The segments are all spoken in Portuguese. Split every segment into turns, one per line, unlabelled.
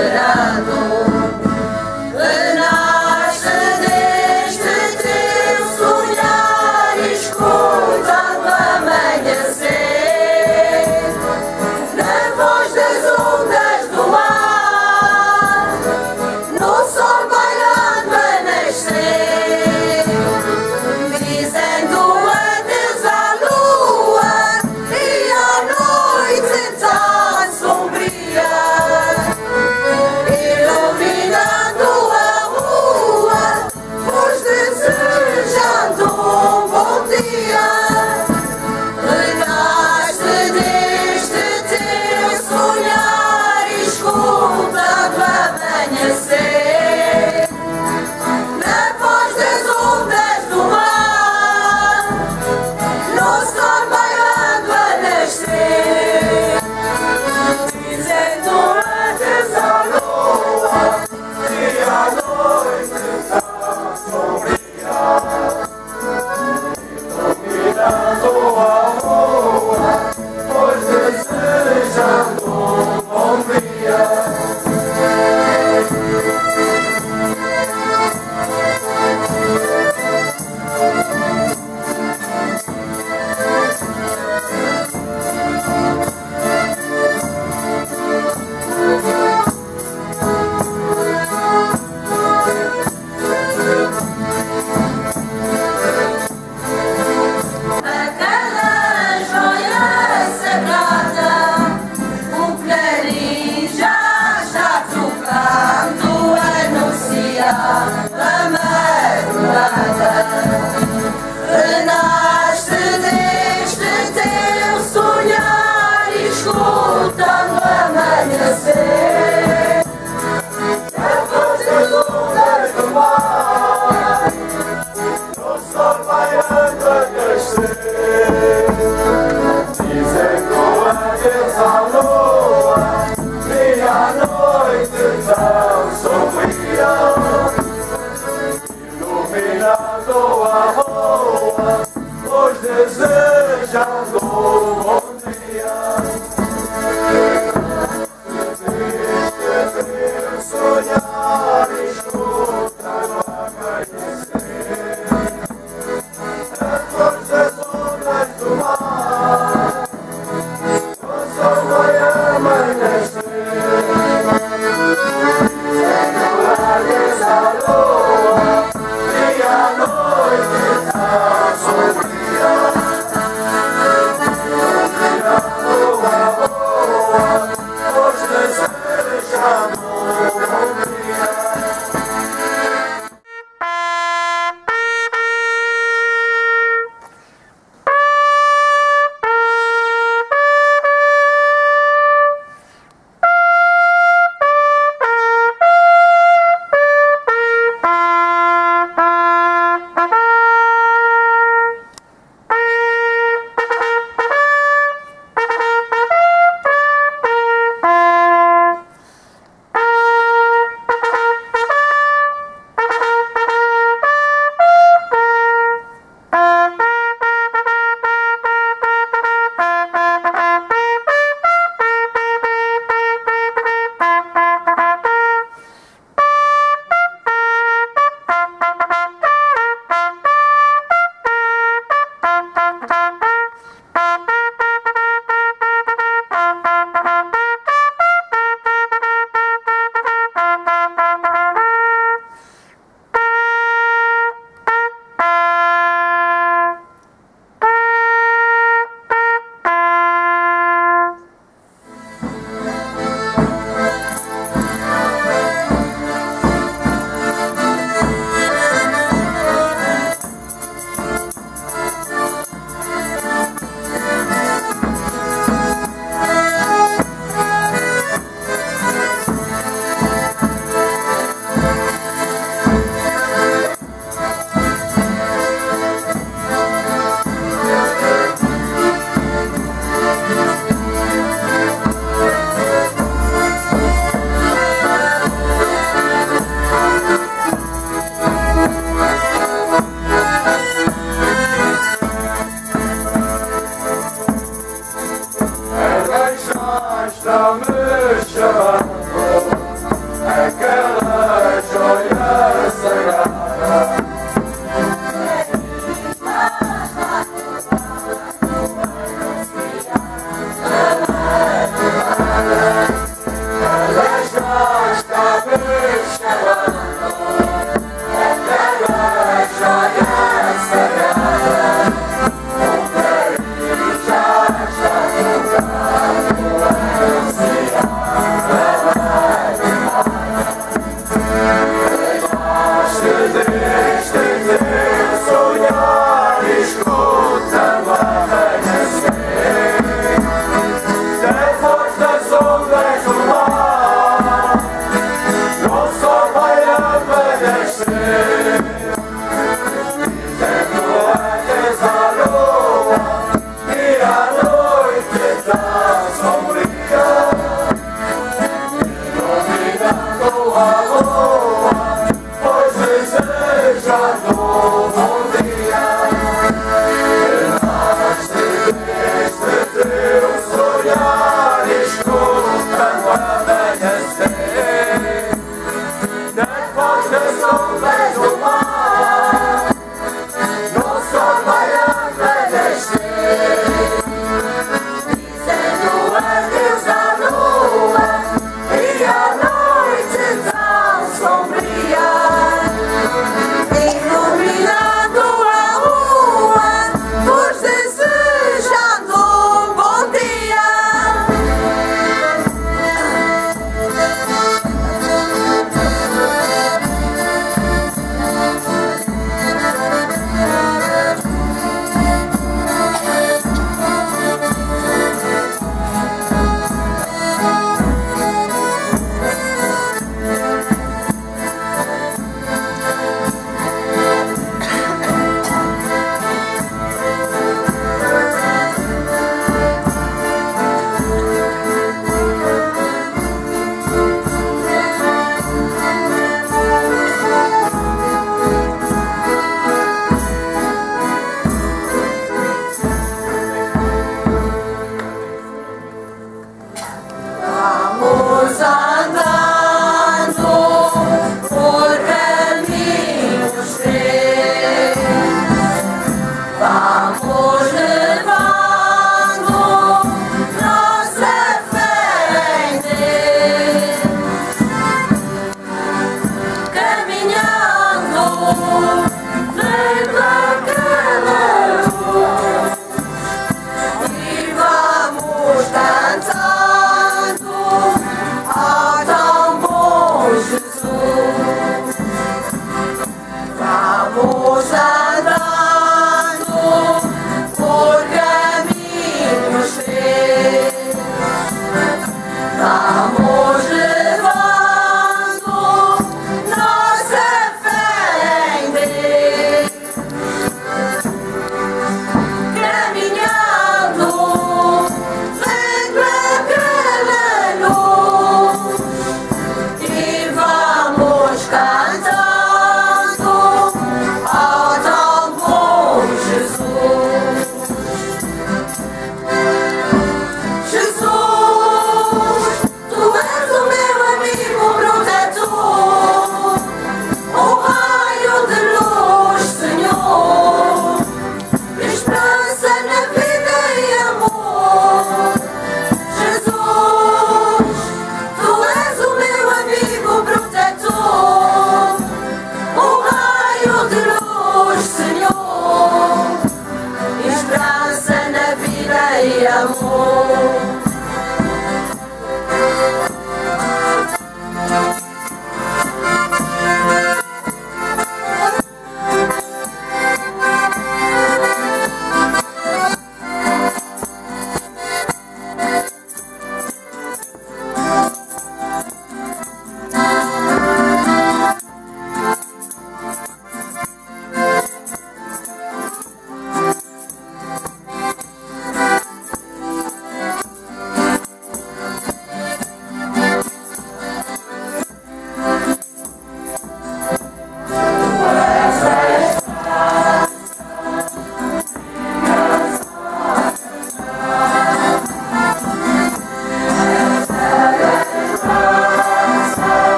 adorado. sol iluminado a rua, pois desejando um bom dia.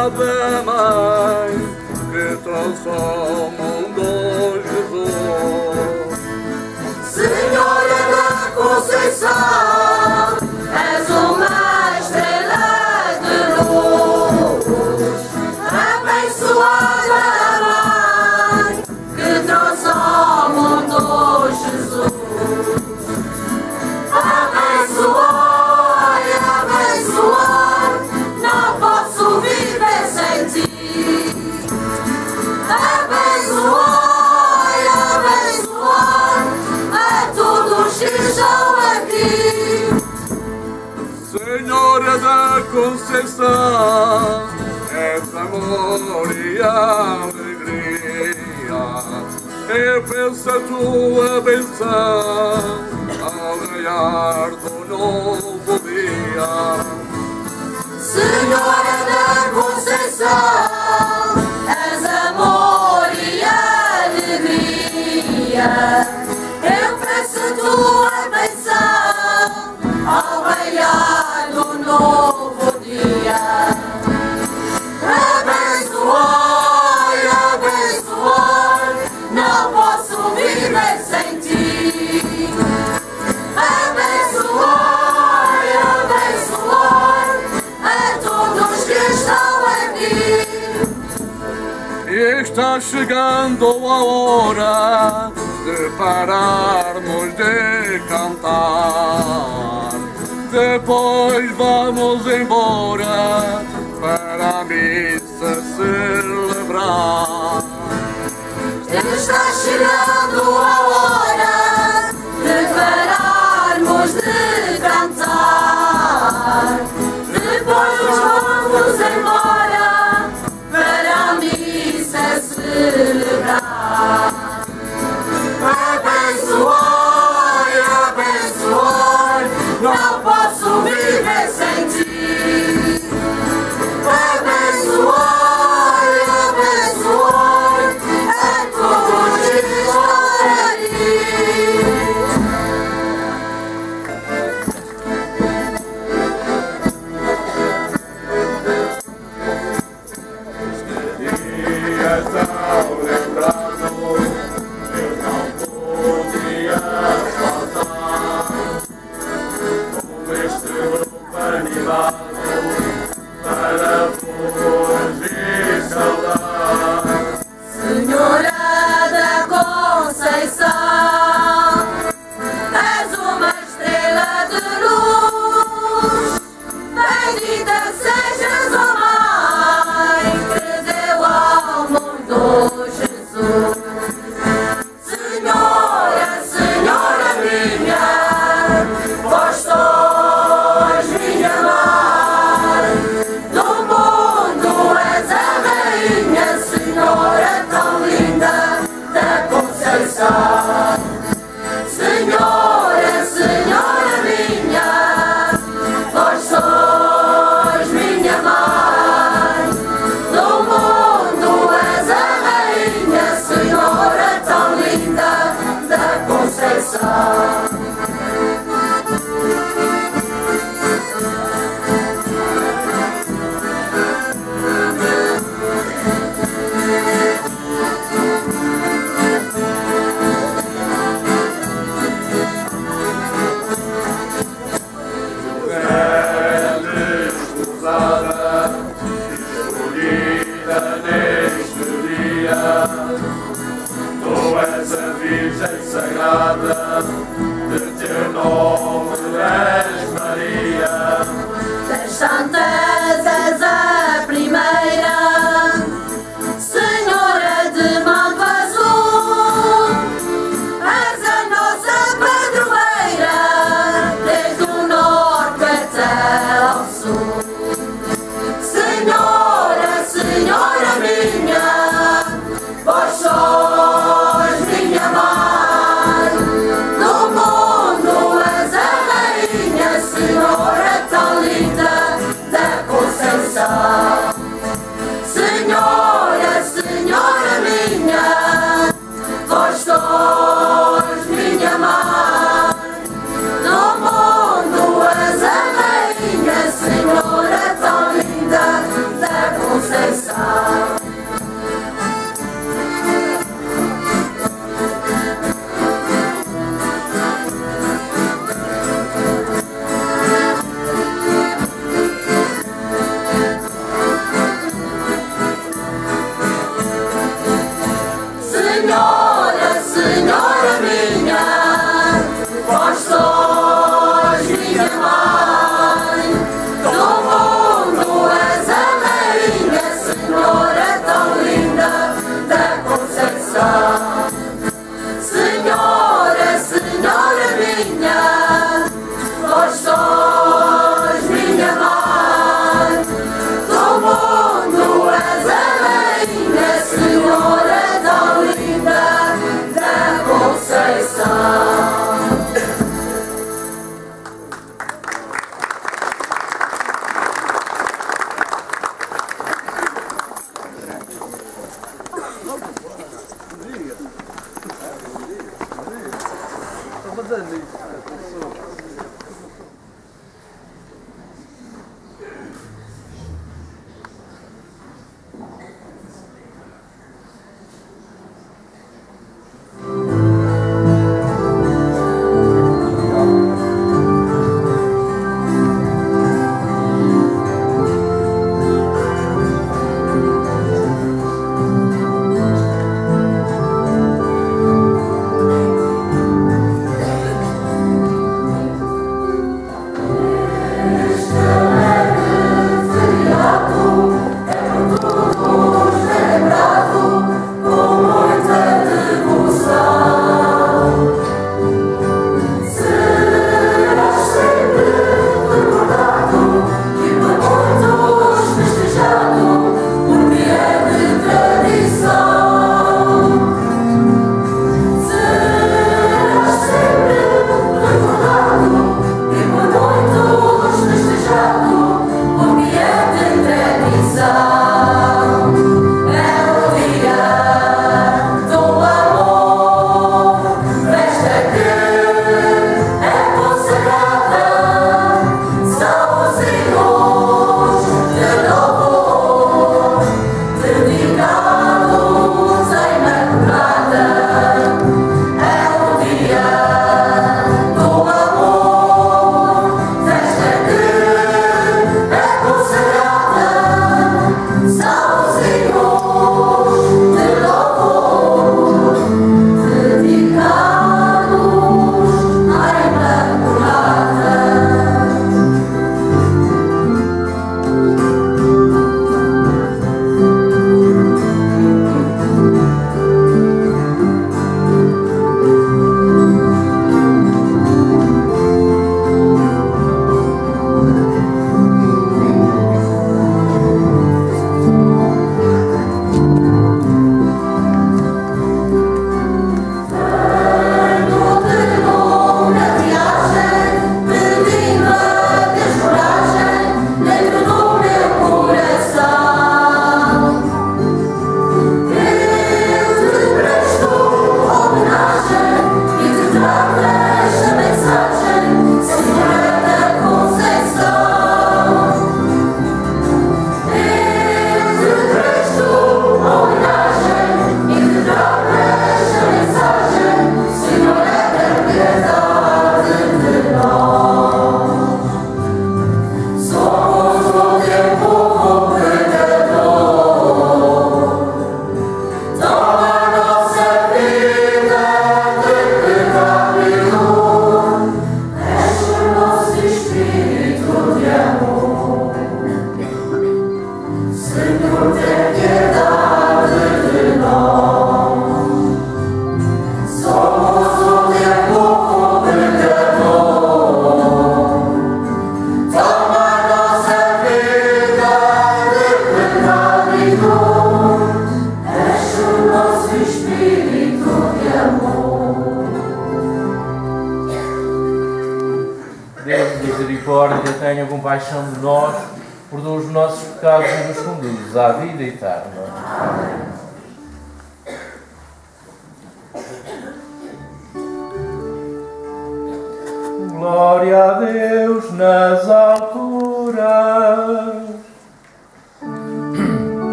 Abençoada Mãe, que transforma o mundo, Jesus.
Senhora da Conceição,
es amor y alegría. Empieza tú a
pensar, a brillar tu nuevo día.
Señores de chegando a hora de pararmos de cantar. Depois vamos embora para a missa celebrar.
Está chegando